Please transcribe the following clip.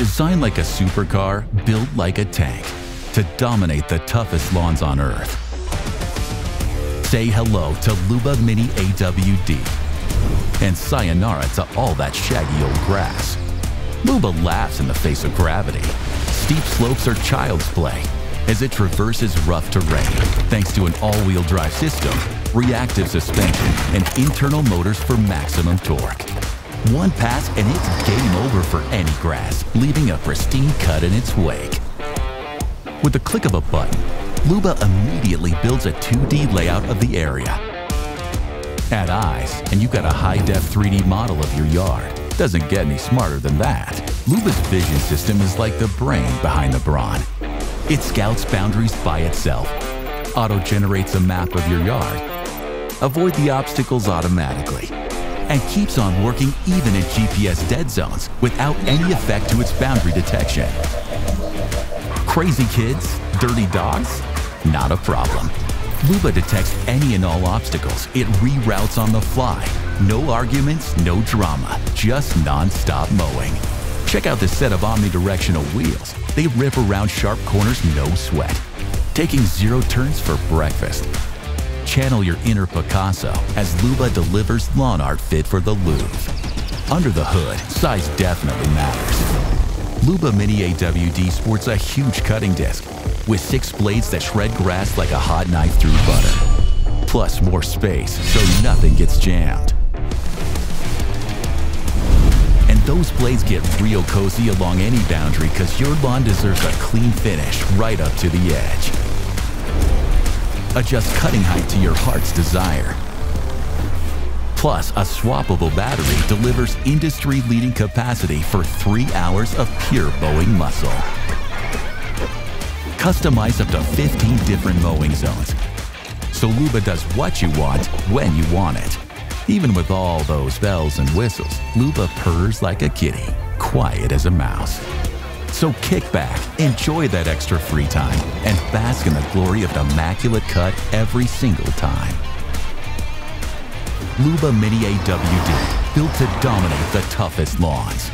Designed like a supercar, built like a tank to dominate the toughest lawns on Earth. Say hello to Luba Mini AWD and sayonara to all that shaggy old grass. Luba laughs in the face of gravity. Steep slopes are child's play as it traverses rough terrain thanks to an all-wheel drive system, reactive suspension, and internal motors for maximum torque. One pass and it's game over for any grass, leaving a pristine cut in its wake. With the click of a button, Luba immediately builds a 2D layout of the area. Add eyes, and you've got a high-def 3D model of your yard. Doesn't get any smarter than that. Luba's vision system is like the brain behind the Brawn. It scouts boundaries by itself, auto-generates a map of your yard, avoid the obstacles automatically, and keeps on working even in GPS dead zones without any effect to its boundary detection. Crazy kids? Dirty dogs? Not a problem. Luba detects any and all obstacles. It reroutes on the fly. No arguments, no drama, just non-stop mowing. Check out this set of omnidirectional wheels. They rip around sharp corners no sweat. Taking zero turns for breakfast. Channel your inner Picasso as Luba delivers lawn art fit for the Louvre. Under the hood, size definitely matters. Luba Mini AWD sports a huge cutting disc with six blades that shred grass like a hot knife through butter. Plus more space so nothing gets jammed. And those blades get real cozy along any boundary because your lawn deserves a clean finish right up to the edge. Adjust cutting height to your heart's desire. Plus, a swappable battery delivers industry-leading capacity for three hours of pure mowing muscle. Customize up to 15 different mowing zones. So Luba does what you want, when you want it. Even with all those bells and whistles, Luba purrs like a kitty, quiet as a mouse. So kick back, enjoy that extra free time, and bask in the glory of an immaculate cut every single time. Luba Mini AWD, built to dominate the toughest lawns.